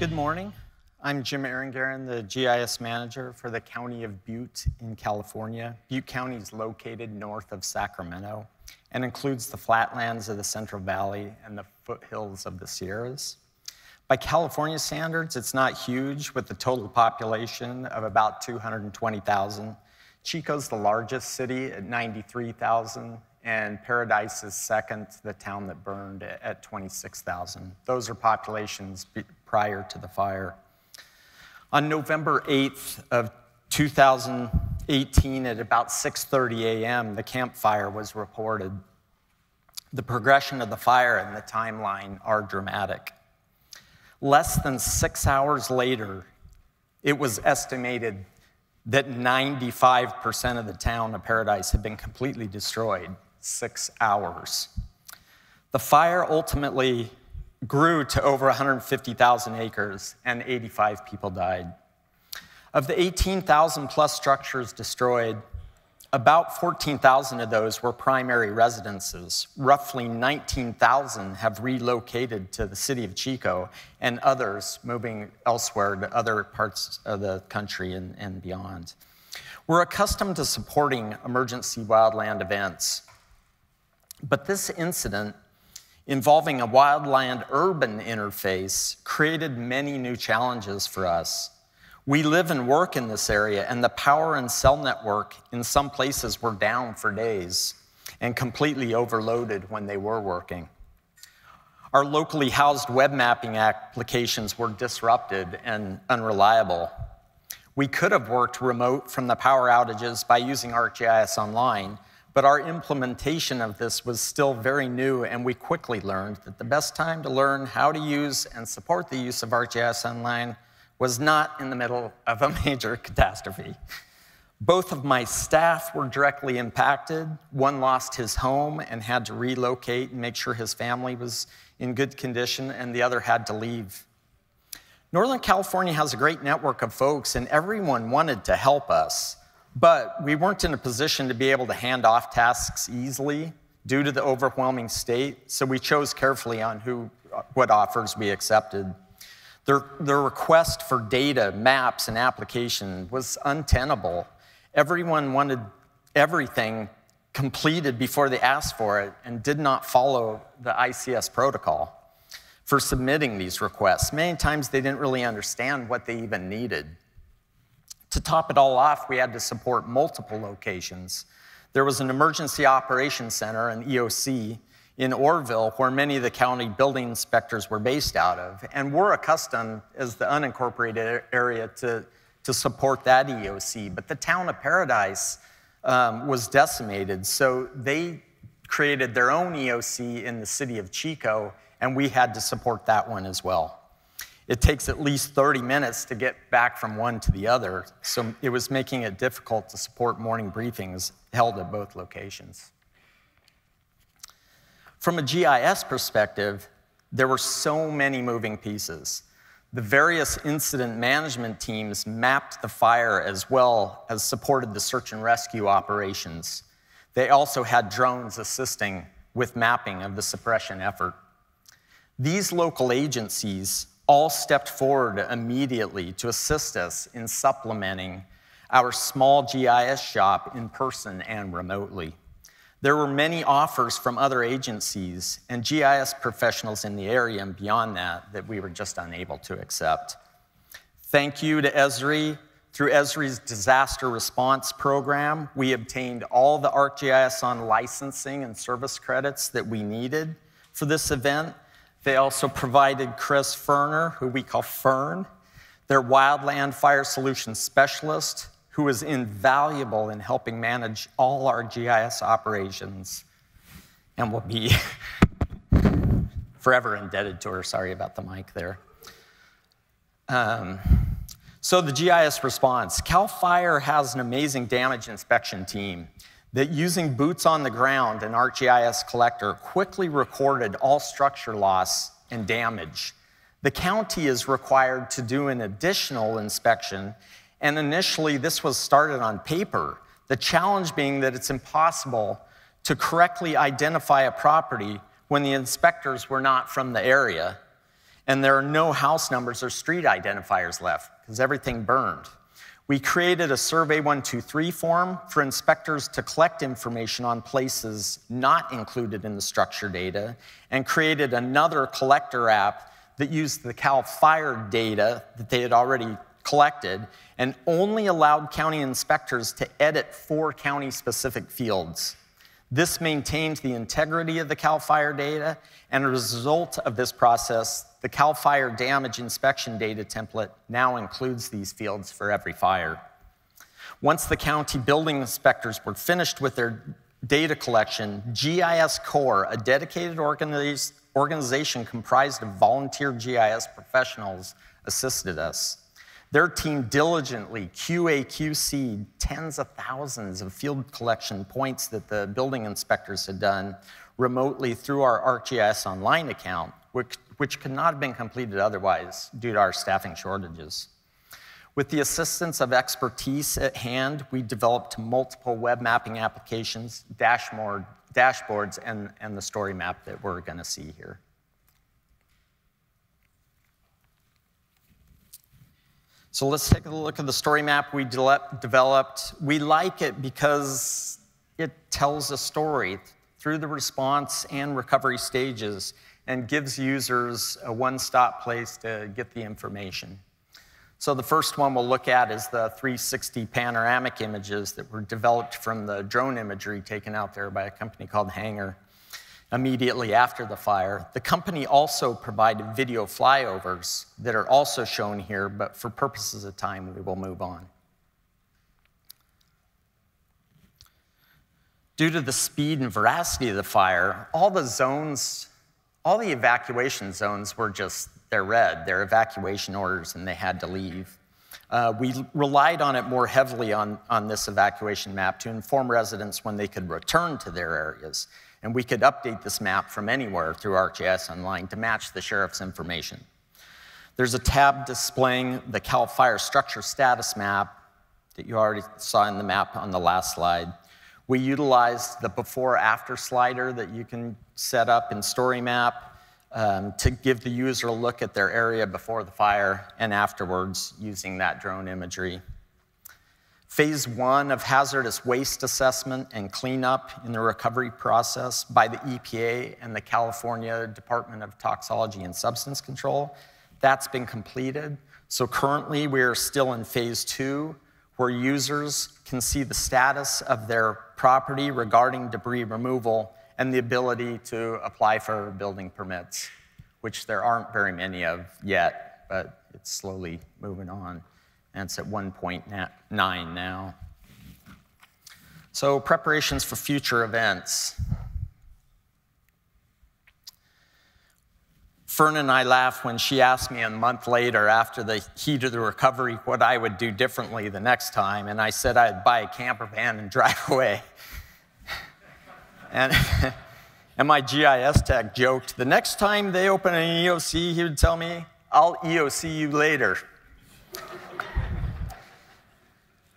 Good morning. I'm Jim Aranguren, the GIS manager for the County of Butte in California. Butte County is located north of Sacramento and includes the flatlands of the Central Valley and the foothills of the Sierras. By California standards, it's not huge with a total population of about 220,000. Chico's the largest city at 93,000, and Paradise is second, the town that burned at 26,000. Those are populations prior to the fire. On November 8th of 2018 at about 6:30 a.m., the Camp Fire was reported. The progression of the fire and the timeline are dramatic. Less than six hours later, it was estimated that 95% of the town of Paradise had been completely destroyed. Six hours. The fire ultimately grew to over 150,000 acres, and 85 people died. Of the 18,000 plus structures destroyed, about 14,000 of those were primary residences. Roughly 19,000 have relocated to the city of Chico, and others moving elsewhere to other parts of the country and, and beyond. We're accustomed to supporting emergency wildland events, but this incident involving a wildland urban interface created many new challenges for us. We live and work in this area, and the power and cell network in some places were down for days and completely overloaded when they were working. Our locally housed web mapping applications were disrupted and unreliable. We could have worked remote from the power outages by using ArcGIS Online, but our implementation of this was still very new, and we quickly learned that the best time to learn how to use and support the use of ArcGIS Online was not in the middle of a major catastrophe. Both of my staff were directly impacted. One lost his home and had to relocate and make sure his family was in good condition, and the other had to leave. Northern California has a great network of folks, and everyone wanted to help us, but we weren't in a position to be able to hand off tasks easily due to the overwhelming state, so we chose carefully on who, what offers we accepted. Their, their request for data, maps, and application was untenable. Everyone wanted everything completed before they asked for it and did not follow the ICS protocol for submitting these requests. Many times they didn't really understand what they even needed. To top it all off, we had to support multiple locations. There was an emergency operations center, an EOC, in Oroville, where many of the county building inspectors were based out of. And we're accustomed, as the unincorporated area, to, to support that EOC. But the town of Paradise um, was decimated, so they created their own EOC in the city of Chico, and we had to support that one as well. It takes at least 30 minutes to get back from one to the other, so it was making it difficult to support morning briefings held at both locations. From a GIS perspective, there were so many moving pieces. The various incident management teams mapped the fire as well as supported the search and rescue operations. They also had drones assisting with mapping of the suppression effort. These local agencies all stepped forward immediately to assist us in supplementing our small GIS shop in person and remotely. There were many offers from other agencies and GIS professionals in the area and beyond that that we were just unable to accept. Thank you to Esri. Through Esri's disaster response program, we obtained all the ArcGIS on licensing and service credits that we needed for this event. They also provided Chris Ferner, who we call Fern, their wildland fire solutions specialist, who was invaluable in helping manage all our GIS operations and will be forever indebted to her. Sorry about the mic there. Um, so, the GIS response CAL FIRE has an amazing damage inspection team that, using boots on the ground and ArcGIS collector, quickly recorded all structure loss and damage. The county is required to do an additional inspection and initially, this was started on paper. The challenge being that it's impossible to correctly identify a property when the inspectors were not from the area. and there are no house numbers or street identifiers left because everything burned. We created a Survey 123 form for inspectors to collect information on places not included in the structure data, and created another collector app that used the CAL FIRE data that they had already collected and only allowed county inspectors to edit four county specific fields. This maintained the integrity of the CAL FIRE data, and as a result of this process, the CAL FIRE damage inspection data template now includes these fields for every fire. Once the county building inspectors were finished with their data collection, GISCorps, a dedicated organization comprised of volunteer GIS professionals, assisted us. Their team diligently QA QC'd tens of thousands of field collection points that the building inspectors had done remotely through our ArcGIS Online account, which, which could not have been completed otherwise due to our staffing shortages. With the assistance of expertise at hand, we developed multiple web mapping applications, dashboard, dashboards, and, and the story map that we're going to see here. So let's take a look at the story map we developed. We like it because it tells a story through the response and recovery stages and gives users a one-stop place to get the information. So the first one we'll look at is the 360 panoramic images that were developed from the drone imagery taken out there by a company called Hangar immediately after the fire. The company also provided video flyovers that are also shown here, but for purposes of time, we will move on. Due to the speed and veracity of the fire, all the zones, all the evacuation zones were just, they're red, they're evacuation orders, and they had to leave. Uh, we relied on it more heavily on, on this evacuation map to inform residents when they could return to their areas. And we could update this map from anywhere through ArcGIS Online to match the sheriff's information. There's a tab displaying the CAL FIRE structure status map that you already saw in the map on the last slide. We utilized the before after slider that you can set up in StoryMap um, to give the user a look at their area before the fire and afterwards using that drone imagery. Phase one of hazardous waste assessment and cleanup in the recovery process by the EPA and the California Department of Toxicology and Substance Control, that's been completed. So currently we are still in phase two, where users can see the status of their property regarding debris removal and the ability to apply for building permits, which there aren't very many of yet, but it's slowly moving on and it's at 1.9 now. So, preparations for future events. Fern and I laughed when she asked me a month later, after the heat of the recovery, what I would do differently the next time. And I said I'd buy a camper van and drive away. and, and my GIS tech joked the next time they open an EOC, he would tell me, I'll EOC you later.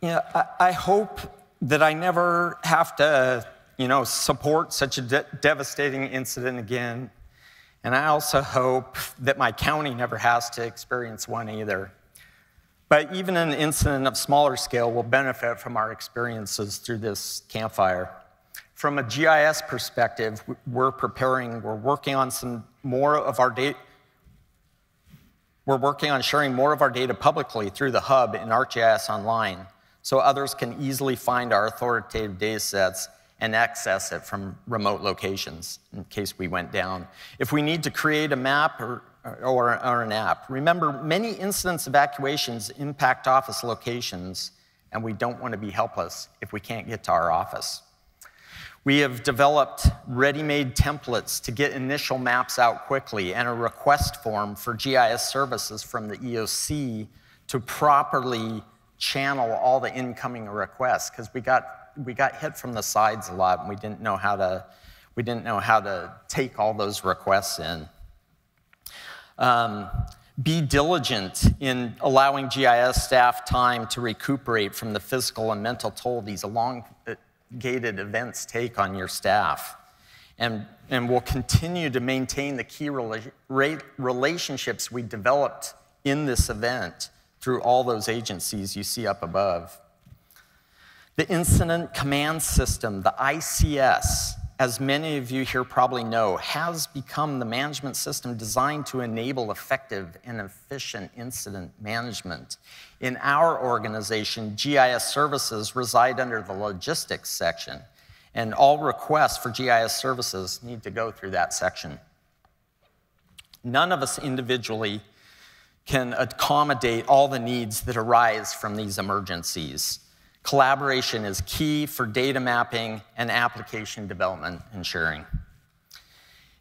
You know, I, I, hope that I never have to, you know, support such a de devastating incident again. And I also hope that my county never has to experience one either. But even an incident of smaller scale will benefit from our experiences through this Camp Fire. From a GIS perspective, we're preparing, we're working on some more of our data. We're working on sharing more of our data publicly through the hub in ArcGIS Online so others can easily find our authoritative data sets and access it from remote locations in case we went down. If we need to create a map or, or, or an app, remember many incidents evacuations impact office locations and we don't want to be helpless if we can't get to our office. We have developed ready-made templates to get initial maps out quickly and a request form for GIS services from the EOC to properly channel all the incoming requests because we got, we got hit from the sides a lot and we didn't know how to, we didn't know how to take all those requests in. Um, be diligent in allowing GIS staff time to recuperate from the physical and mental toll these elongated events take on your staff. and, and we'll continue to maintain the key rela- relationships we developed in this event through all those agencies you see up above. The Incident Command System, the ICS, as many of you here probably know, has become the management system designed to enable effective and efficient incident management. In our organization, GIS services reside under the logistics section, and all requests for GIS services need to go through that section. None of us individually can accommodate all the needs that arise from these emergencies. Collaboration is key for data mapping and application development and sharing.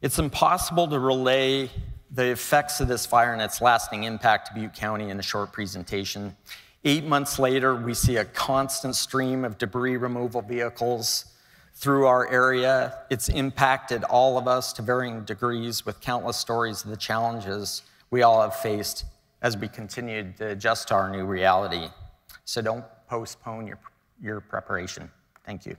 It's impossible to relay the effects of this fire and its lasting impact to Butte County in a short presentation. Eight months later, we see a constant stream of debris removal vehicles through our area. It's impacted all of us to varying degrees with countless stories of the challenges we all have faced as we continue to adjust to our new reality. So don't postpone your, your preparation. Thank you.